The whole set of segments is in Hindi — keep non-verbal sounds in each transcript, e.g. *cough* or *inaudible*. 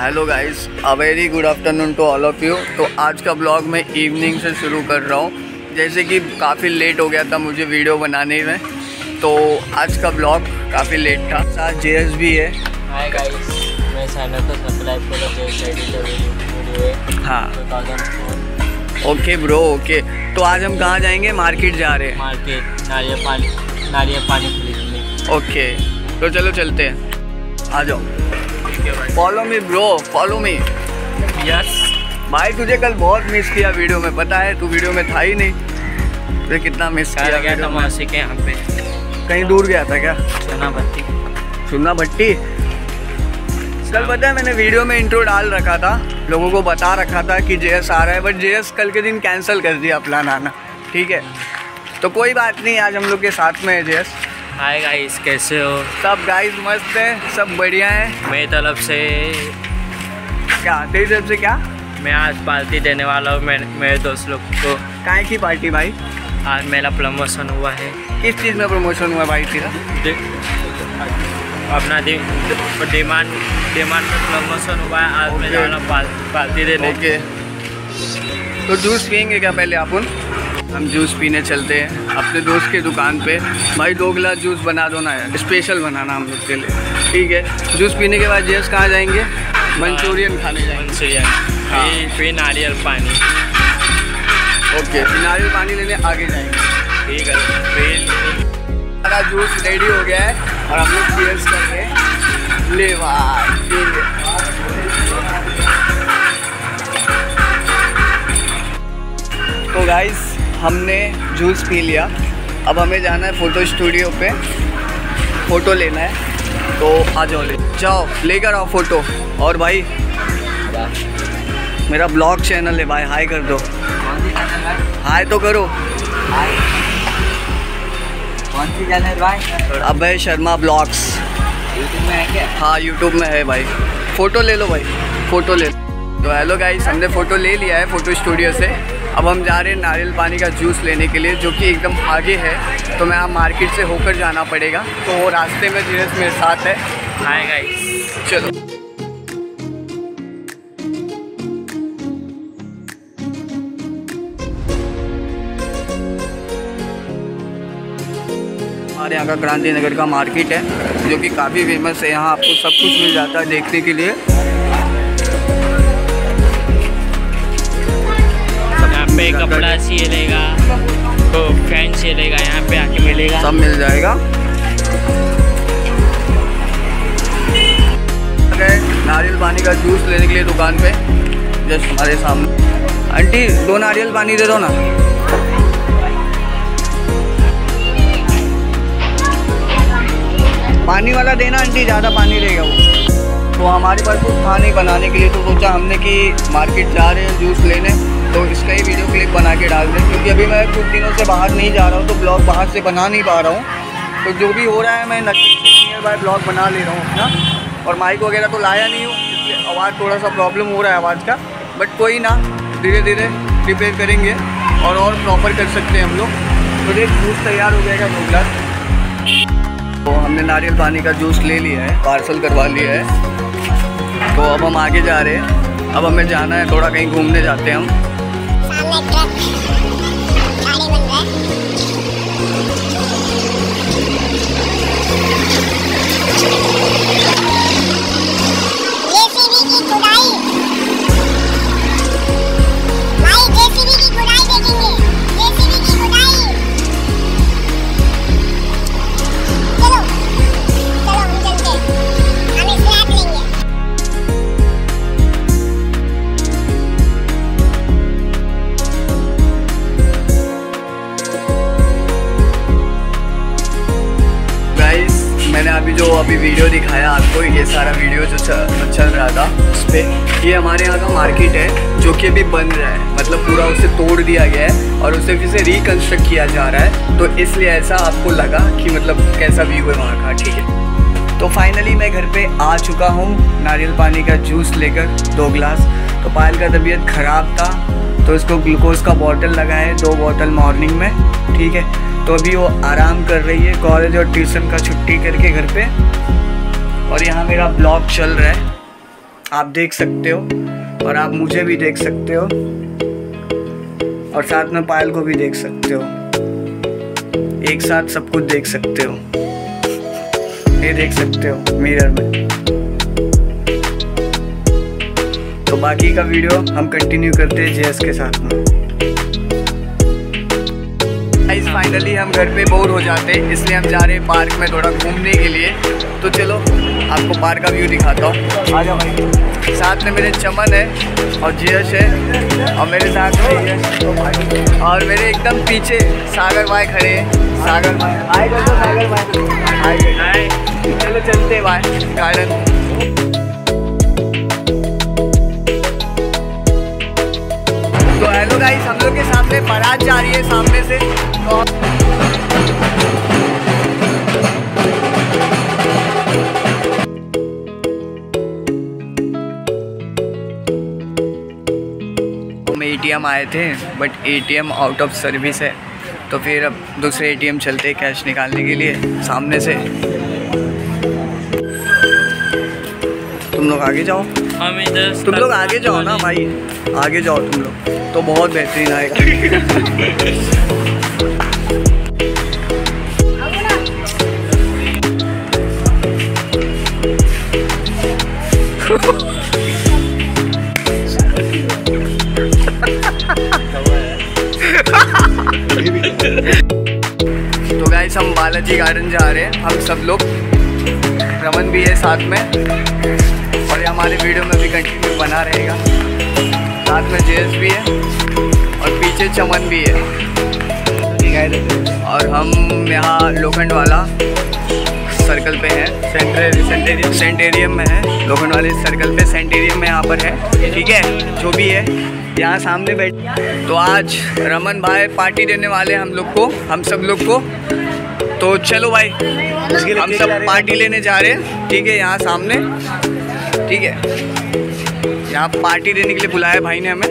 Hello guys a very good afternoon to all of you तो आज का ब्लॉग मैं इवनिंग से शुरू कर रहा हूँ। जैसे कि काफ़ी लेट हो गया था मुझे वीडियो बनाने में। तो आज का ब्लॉग काफ़ी लेट था। साथ जे भी है। हाय गाइस मैं चैनल को सब्सक्राइब करो जो एडिटर वीडियो है। हाँ। ओके ब्रो ओके तो आज हम कहाँ जाएँगे? मार्केट जा रहे हैं। मार्केट नारियल पानी नारियल पानी खरीदने। ओके तो चलो चलते हैं। आ जाओ। Follow me bro follow me yes भाई तुझे कल बहुत मिस किया वीडियो में। पता है तू वीडियो में था ही नहीं। तुझे कितना मिस किया गया था। मौसी के यहाँ पे। कहीं दूर गया था क्या? सोना भट्टी। सुनना भट्टी? कल पता है मैंने वीडियो में इंट्रो डाल रखा था। लोगों को बता रखा था कि जेएस आ रहा है बट जेएस कल के दिन कैंसिल कर दिया प्लान आना। ठीक है? तो कोई बात नहीं आज हम लोग के साथ में है जेएस हाय गाइस कैसे हो? सब गाइस मस्त है सब बढ़िया है। मेरी तरफ़ से क्या तेरी तरफ़ से क्या? मैं आज पार्टी देने वाला हूँ मेरे मेरे दोस्त लोग को। काय की पार्टी भाई? आज मेरा प्रमोशन हुआ है। किस चीज़ में प्रमोशन हुआ भाई तेरा? अपना डिमांड डिमांड में प्रमोशन हुआ है आज मैं Okay. जा रहा पाल- पार्टी देने ओके तो जूस पियेंगे क्या पहले अपन? हम जूस पीने चलते हैं अपने दोस्त की दुकान पे। भाई दो गिलास जूस बना दो ना यार स्पेशल बनाना हम लोग के लिए। ठीक है? जूस पीने के बाद जेस कहाँ जाएँगे? मंचूरियन खाने जाएँगे। मंचूरियन। हाँ। फिर फिर नारियल पानी। ओके फिर नारियल पानी लेने आगे जाएँगे। ठीक है फिर हमारा जूस रेडी हो गया है और हम लोग चीयर्स कर रहे हैं। ले ठीक है। तो गाइस हमने जूस पी लिया। अब हमें जाना है फ़ोटो स्टूडियो पे। फ़ोटो लेना है। तो आ जाओ ले। जाओ, लेकर आओ फ़ोटो और भाई, मेरा ब्लॉग चैनल है भाई हाई कर दो। हाई तो करो। कौन सी चैनल भाई अभय शर्मा ब्लॉग्स यूट्यूब में है क्या हाँ यूट्यूब में है भाई। फ़ोटो ले लो भाई। फ़ोटो ले लो। तो हेलो गाइस हमने फ़ोटो ले लिया है फ़ोटो स्टूडियो से। अब हम जा रहे हैं नारियल पानी का जूस लेने के लिए जो कि एकदम आगे है तो मैं आप मार्केट से होकर जाना पड़ेगा। तो वो रास्ते में धीरज मेरे साथ है। हाय गाइस चलो। हमारे यहाँ का क्रांति नगर का मार्केट है जो कि काफ़ी फ़ेमस है। यहाँ आपको सब कुछ मिल जाता है देखने के लिए। पे कपड़ा सिलेगा तो फ़ैन सिलेगा यहाँ पे आके मिलेगा। सब मिल जाएगा। नारियल पानी का जूस लेने के लिए दुकान पे जस्ट हमारे सामने। आंटी दो नारियल पानी दे दो ना। पानी वाला देना आंटी ज़्यादा पानी रहेगा वो। तो हमारे पास कुछ था नहीं बनाने के लिए तो सोचा हमने कि मार्केट जा रहे हैं जूस लेने। तो इसका ही वीडियो क्लिप बना के डाल दें, क्योंकि अभी मैं कुछ दिनों से बाहर नहीं जा रहा हूँ तो ब्लॉग बाहर से बना नहीं पा रहा हूँ। तो जो भी हो रहा है, मैं नज़दीक नियर बाय ब्लॉग बना ले रहा हूँ अपना। और माइक वगैरह तो लाया नहीं हूँ, इसलिए आवाज़ थोड़ा सा प्रॉब्लम हो रहा है आवाज़ का। बट कोई ना धीरे धीरे प्रिपेयर करेंगे और और प्रॉपर कर सकते हैं हम लोग। तो देख जूस तैयार हो जाएगा दो गिलास तो हमने नारियल पानी का जूस ले लिया है पार्सल करवा लिया है। तो अब हम आगे जा रहे हैं। अब हमें जाना है, थोड़ा कहीं घूमने जाते हैं हम। सामने ट्रक अभी वीडियो दिखाया, आपको ये सारा वीडियो जो चल रहा था उस पर ये हमारे यहाँ का मार्केट है, जो कि अभी बन रहा है। मतलब पूरा उसे तोड़ दिया गया है और उसे फिर से रिकन्स्ट्रक्ट किया जा रहा है। तो इसलिए ऐसा आपको लगा कि मतलब कैसा व्यू है वहाँ का, ठीक है? तो फाइनली मैं घर पे आ चुका हूँ, नारियल पानी का जूस लेकर, दो ग्लास तो पायल का तबीयत ख़राब था तो इसको ग्लूकोज का बॉटल लगा है दो बॉटल मॉर्निंग में, ठीक है? तो अभी वो आराम कर रही है कॉलेज और ट्यूशन का छुट्टी करके घर पे। और यहाँ मेरा ब्लॉग चल रहा है। आप देख सकते हो और आप मुझे भी देख सकते हो। और साथ में पायल को भी देख सकते हो। एक साथ सब कुछ देख सकते हो। ये देख सकते हो मिरर में। तो बाकी का वीडियो हम कंटिन्यू करते हैं जेएस के साथ में। फाइनली हम घर पे बोर हो जाते हैं, इसलिए हम जा रहे हैं पार्क में थोड़ा घूमने के लिए। तो चलो, आपको पार्क का व्यू दिखाता हूँ। आ जाओ भाई। साथ में मेरे चमन है और जियश है और मेरे साथ में और मेरे एकदम पीछे सागर भाई खड़े हैं। सागर भाई। आए सागर भाई। चलो चलते भाई। गार्डन हेलो गाइस, हम लोग के सामने बारात जा रही है, सामने से। हम एटीएम आए थे but ATM out of service है। तो फिर अब दूसरे एटीएम चलते हैं कैश निकालने के लिए, सामने से। तुम लोग आगे जाओ। हम इधर तुम लोग आगे जाओ ना भाई। आगे जाओ तुम लोग। तो बहुत बेहतरीन आएगा। तो गाइस हम बालाजी गार्डन जा रहे हैं। हम सब लोग रमन भी है साथ में। हमारे वीडियो में भी कंटिन्यू बना रहेगा। साथ में जेस भी है और पीछे चमन भी है। ठीक है? और हम यहाँ लोखंड वाला सर्कल पे है। सेंट्रेरियम सेंटेरियम में है। लोखंड वाले सर्कल पे सेंटेरियम में यहाँ पर है। ठीक है? जो भी है यहाँ सामने बैठ तो आज रमन भाई पार्टी देने वाले हैं हम लोग को हम सब लोग को। तो चलो भाई हम सब पार्टी लेने जा रहे हैं। ठीक है यहाँ सामने। ठीक है। यहाँ पार्टी देने के लिए बुलाया भाई ने हमें।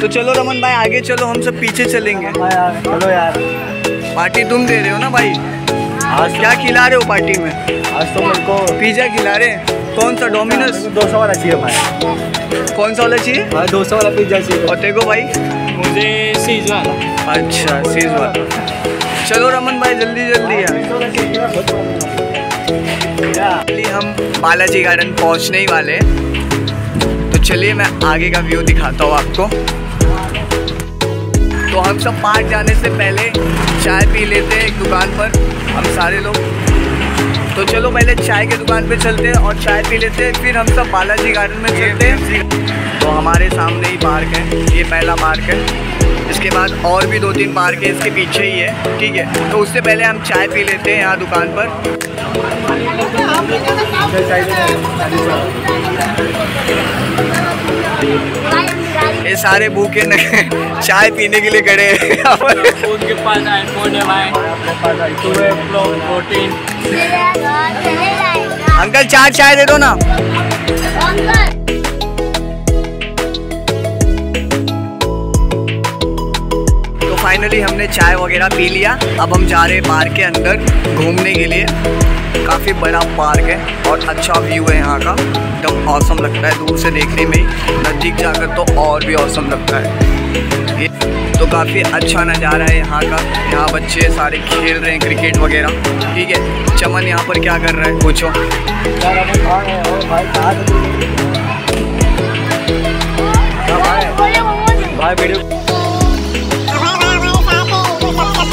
तो चलो रमन भाई आगे चलो हम सब पीछे चलेंगे। चलो यार। पार्टी तुम दे रहे हो ना भाई? आज क्या खिला रहे हो पार्टी में? आज तो मेरे को पिज्जा खिला रहे हैं। कौन सा? डोमिनोज दो सौ वाला चाहिए भाई। कौन सा वाला चाहिए? हाँ दो सौ वाला पिज्जा चाहिए। और देखो भाई। मुझे सीज वाला अच्छा सीज वाला चलो रमन भाई जल्दी जल्दी यार। अभी हम बालाजी गार्डन पहुँचने ही वाले हैं। तो चलिए मैं आगे का व्यू दिखाता हूँ आपको। तो हम सब पार्क जाने से पहले चाय पी लेते हैं एक दुकान पर, हम सारे लोग। तो चलो पहले चाय के दुकान पे चलते हैं और चाय पी लेते हैं, फिर हम सब बालाजी गार्डन में चलते हैं। तो हमारे सामने ही पार्क है, ये पहला पार्क है। इसके बाद और भी दो तीन पार्क है, इसके पीछे ही है, ठीक है। तो उससे पहले हम चाय पी लेते हैं यहाँ दुकान पर। ये सारे भूखे न चाय पीने के लिए खड़े हैं। उनके पास आईफोन है भाई। अंकल चार चाय दे दो ना। फाइनली हमने चाय वगैरह पी लिया। अब हम जा रहे हैं पार्क के अंदर घूमने के लिए। काफ़ी बड़ा पार्क है और अच्छा व्यू है यहाँ का। एकदम औसम लगता है, दूर से देखने में। नज़दीक जाकर तो और भी औसम लगता है। ये तो काफ़ी अच्छा नज़ारा है यहाँ का। यहाँ बच्चे सारे खेल रहे हैं क्रिकेट वगैरह। ठीक है, चमन यहाँ पर क्या कर रहा है, पूछो। भाई, वीडियो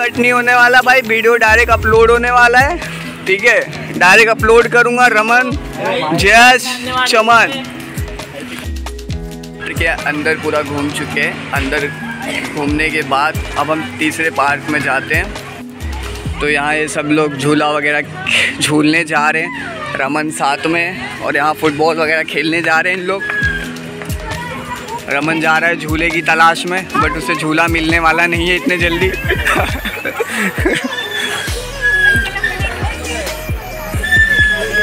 कट नहीं होने वाला भाई वीडियो डायरेक्ट अपलोड होने वाला है। ठीक है? डायरेक्ट अपलोड करूँगा रमन जयस चमन। के अंदर पूरा घूम चुके हैं। अंदर घूमने के बाद अब हम तीसरे पार्क में जाते हैं। तो यहाँ ये सब लोग झूला वगैरह झूलने जा रहे हैं, रमन साथ में, और यहाँ फुटबॉल वगैरह खेलने जा रहे हैं इन लोग। रमन जा रहा है झूले की तलाश में बट उसे झूला मिलने वाला नहीं है इतने जल्दी।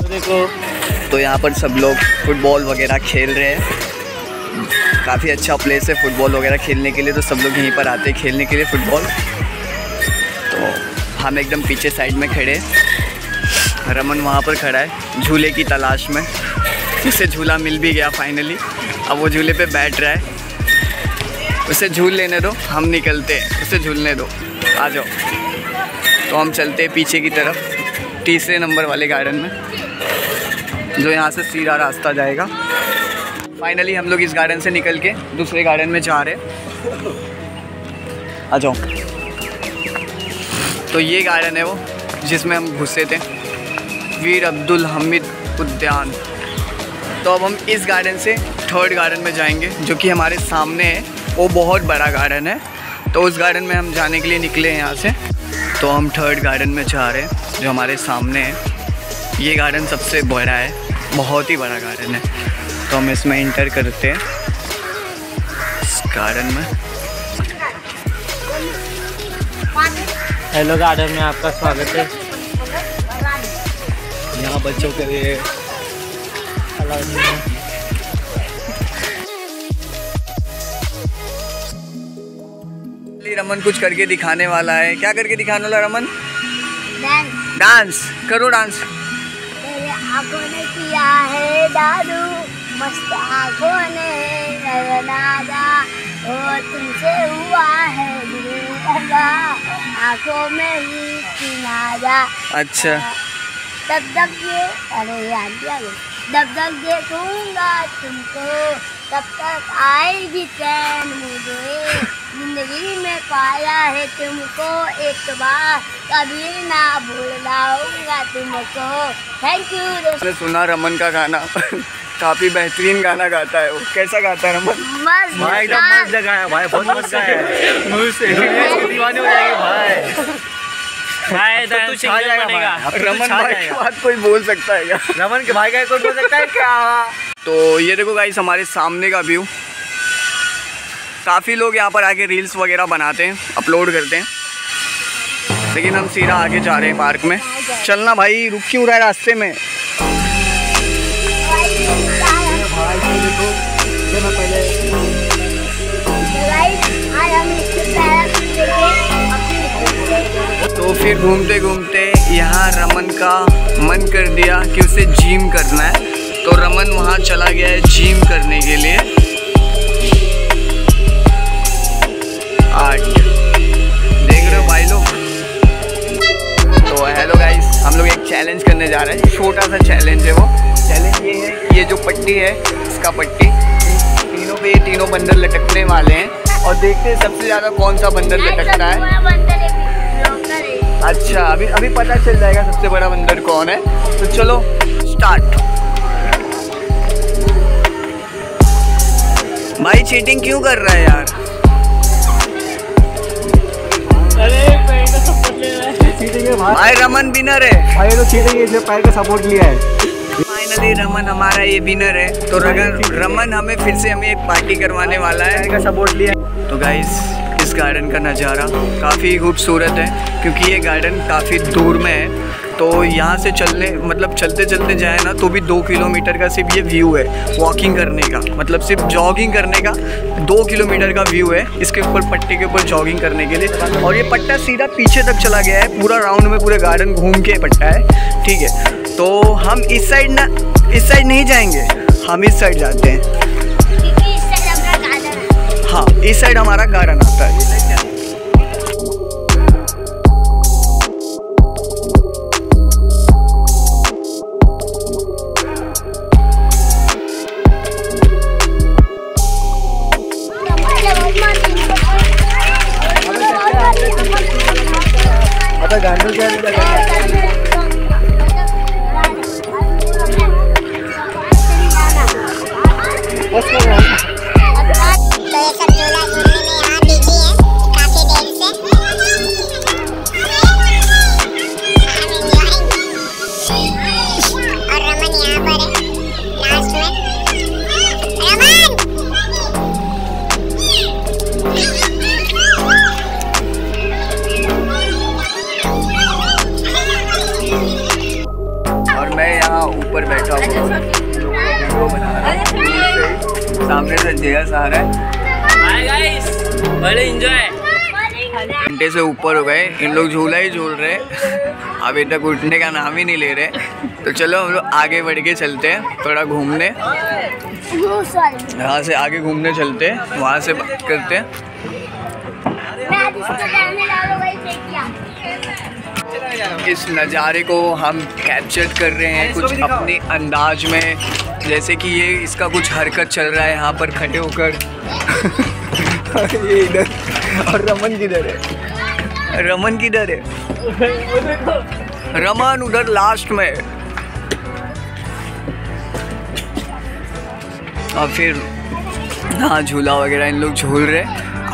देखो तो यहाँ पर सब लोग फुटबॉल वगैरह खेल रहे हैं। काफ़ी अच्छा प्लेस है फुटबॉल वगैरह खेलने के लिए तो सब लोग यहीं पर आते हैं खेलने के लिए फुटबॉल तो हम एकदम पीछे साइड में खड़े रमन वहाँ पर खड़ा है, झूले की तलाश में। उसे झूला मिल भी गया फाइनली अब वो झूले पे बैठ रहा है। उसे झूल लेने दो, हम निकलते हैं। उसे झूलने दो। आ जाओ। तो हम चलते हैं पीछे की तरफ़, तीसरे नंबर वाले गार्डन में, जो यहाँ से सीधा रास्ता जाएगा। फाइनली हम लोग इस गार्डन से निकल के दूसरे गार्डन में जा रहे हैं। आ जाओ। तो ये गार्डन है वो, जिसमें हम घुसे थे। वीर अब्दुल हमीद उद्यान। तो अब हम इस गार्डन से थर्ड गार्डन में जाएँगे जो कि हमारे सामने है। वो बहुत बड़ा गार्डन है। तो उस गार्डन में हम जाने के लिए निकले हैं यहाँ से। तो हम थर्ड गार्डन में जा रहे हैं जो हमारे सामने है। ये गार्डन सबसे बड़ा है बहुत ही बड़ा गार्डन है। तो हम इसमें इंटर करते हैं। इस गार्डन में। हेलो गार्डन में आपका स्वागत है। यहाँ बच्चों के लिए रमन कुछ करके दिखाने वाला है। क्या करके दिखाने वाला रमन? डांस डांस करो डांस तेरे आँखों ने किया है दादू मस्त आँखों ने ओ तुमसे हुआ है आँखों में ही किनारा। अच्छा। तब तक ये अरे यार? तब तक देखूँगा तुमको। तब तक आएगी चैन मुझे। ज़िंदगी में पाया है तुमको एक बार कभी ना भूलाऊँगा तुमको। थैंक यू मैंने सुना रमन का गाना। *laughs* काफ़ी बेहतरीन गाना गाता है वो। कैसा गाता है रमन? मस्त भाई एकदम मस्त जगह है भाई बहुत मस्त है। मुझ से *laughs* दीवाने हो जाएँगे भाई। हाय तो तू तो बनेगा। भाई। रमन भाई की जाएगा। कोई बोल सकता है क्या? रमन के भाई का कोई बोल सकता है क्या? *laughs* तो ये देखो गाइस हमारे सामने का व्यू काफ़ी लोग यहाँ पर आके रील्स वगैरह बनाते हैं अपलोड करते हैं। लेकिन हम सीधा आगे जा रहे हैं पार्क में। चलना भाई, रुक क्यों रहा है रास्ते में? तो फिर घूमते घूमते यहाँ रमन का मन कर दिया कि उसे जिम करना है। तो रमन वहाँ चला गया है जिम करने के लिए। हम लोग एक चैलेंज करने जा रहे हैं। छोटा सा चैलेंज है वो। चैलेंज ये है ये जो पट्टी है इसका पट्टी तीनों पे ये तीनों बंदर लटकने वाले हैं। और देखते हैं सबसे ज़्यादा कौन सा बंदर लटकता है। अच्छा अभी अभी पता चल जाएगा सबसे बड़ा बंदर कौन है। तो चलो स्टार्ट भाई चीटिंग क्यों कर रहा है यार? चीटिंग है भाई। रमन विनर है। भाई तो चीटिंग है इसलिए पैर का सपोर्ट लिया है। फाइनली रमन हमारा ये विनर है। तो अगर रमन हमें फिर से हमें एक पार्टी करवाने वाला है। का सपोर्ट लिया तो गाइस इस गार्डन का नज़ारा काफ़ी खूबसूरत है क्योंकि ये गार्डन काफ़ी दूर में है। तो यहाँ से चलने मतलब चलते चलते जाए ना तो भी दो किलोमीटर का सिर्फ़ ये व्यू है वॉकिंग करने का। मतलब सिर्फ़ जॉगिंग करने का दो किलोमीटर का व्यू है इसके ऊपर पट्टे के ऊपर जॉगिंग करने के लिए। और ये पट्टा सीधा पीछे तक चला गया है पूरा राउंड में पूरे गार्डन घूम के पट्टा है ठीक है। तो हम इस साइड ना इस साइड नहीं जाएँगे हम इस साइड जाते हैं। है। हाँ इस साइड हमारा गार्डन आता है। और मैं यहाँ ऊपर बैठा हुआ हूँ। वीडियो बना रहा हूँ। सामने से जेया सहारा है। घंटे से ऊपर हो गए। इन लोग झूला ही झूल रहे अब इतना उठने का नाम ही नहीं ले रहे। तो चलो हम लोग आगे बढ़ के चलते हैं थोड़ा घूमने। यहाँ से आगे घूमने चलते हैं, वहाँ से बात करते हैं। इस नज़ारे को हम कैप्चर कर रहे हैं कुछ अपने अंदाज में, जैसे कि ये इसका कुछ हरकत चल रहा है यहाँ पर खड़े होकर। *laughs* ये इधर, और रमन किधर है? रमन किधर है? रमन उधर लास्ट में और फिर हाँ झूला वगैरह इन लोग झूल रहे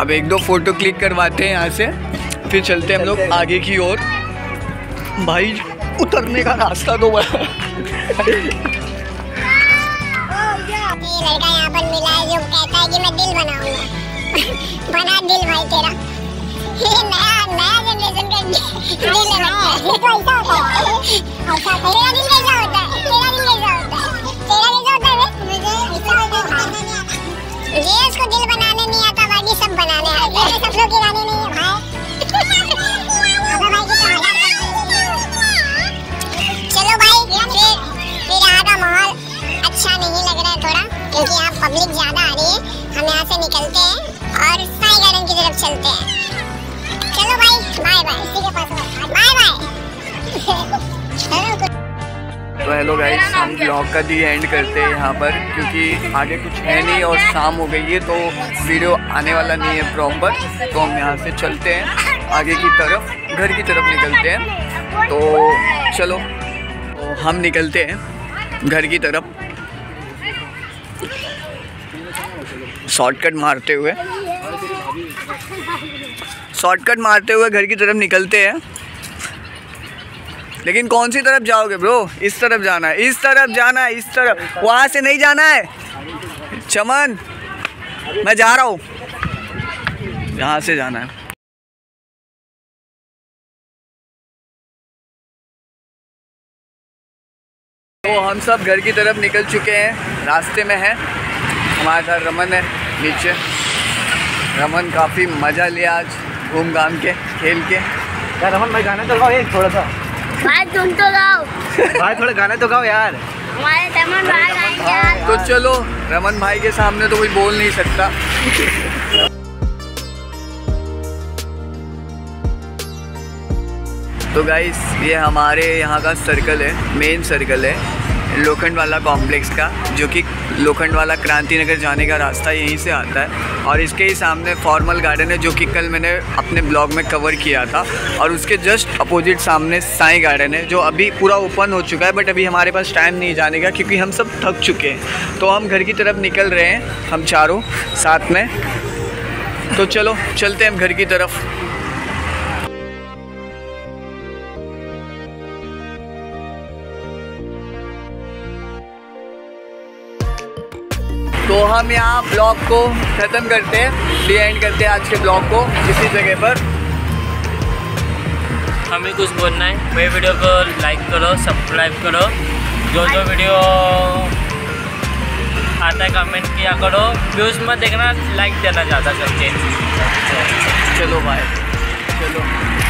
अब एक दो फ़ोटो क्लिक करवाते हैं यहाँ से। फिर चलते हैं हम लोग आगे की ओर। भाई उतरने का रास्ता तो बड़ा लड़का यहाँ पर मिला है जो कहता है कि मैं दिल बनाऊँगा। बना दिल भाई तेरा। ये नया नया जनरेशन का दिल है तो *laughs* ऐसा होता है। ऐसा दिल होता है। थोड़ा क्योंकि यहाँ पब्लिक ज़्यादा आ रही है। हम यहाँ से निकलते हैं। तो हेलो गाइस हम ब्लॉग का दी एंड करते हैं यहाँ पर क्योंकि आगे कुछ है नहीं और शाम हो गई है तो वीडियो आने वाला नहीं है प्रॉपर तो हम यहाँ से चलते हैं आगे की तरफ़ घर की तरफ़ निकलते हैं। तो चलो तो हम निकलते हैं घर की तरफ़। शॉर्टकट मारते हुए। शॉर्टकट मारते हुए घर की तरफ़ निकलते हैं। लेकिन कौन सी तरफ़ जाओगे ब्रो? इस तरफ़ जाना है, इस तरफ़ जाना है, इस तरफ़। वहाँ से नहीं जाना है? चमन, मैं जा रहा हूँ। यहाँ से जाना है। तो हम सब घर की तरफ़ निकल चुके हैं, रास्ते में हैं। हमारे साथ रमन है, नीचे। रमन काफ़ी मज़ा लिया आज घूम घाम के, खेल के। यार रमन भाई गाना गाओ एक थोड़ा सा? भाई तुम तो गाओ। भाई थोड़े गाने तो गाओ यार। हमारे रमन भाई गाएँगे यार तो चलो रमन भाई के सामने तो कोई बोल नहीं सकता। तो गाइस ये हमारे यहाँ का सर्कल है मेन सर्कल है। लोखंड वाला कॉम्प्लेक्स का, जो कि लोखंड वाला क्रांति नगर जाने का रास्ता यहीं से आता है। और इसके ही सामने फॉर्मल गार्डन है, जो कि कल मैंने अपने ब्लॉग में कवर किया था। और उसके जस्ट अपोजिट सामने साई गार्डन है, जो अभी पूरा ओपन हो चुका है बट अभी हमारे पास टाइम नहीं जाने का, क्योंकि हम सब थक चुके हैं। तो हम घर की तरफ़ निकल रहे हैं, हम चारों साथ में। तो चलो, चलते हैं हम घर की तरफ़। तो हम यहाँ ब्लॉग को ख़त्म करते हैं डी एंड करते हैं आज के ब्लॉग को, इसी जगह पर। हमें कुछ बोलना है, मेरे वीडियो को लाइक करो सब्सक्राइब करो। जो जो वीडियो आता है कमेंट किया करो व्यूज़ मत देखना लाइक देना ज़्यादा करके। चलो भाई चलो।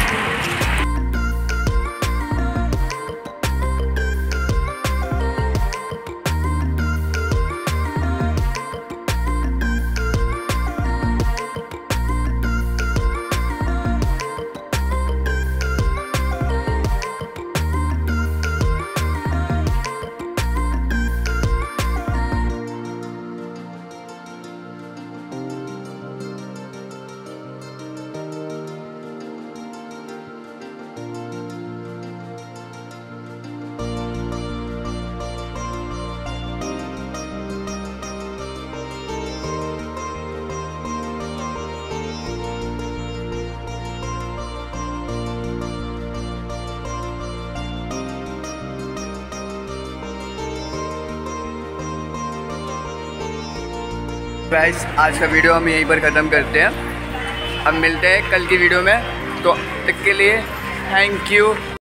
गाइस आज का वीडियो हम यहीं पर ख़त्म करते हैं। हम मिलते हैं कल की वीडियो में। तो तक के लिए थैंक यू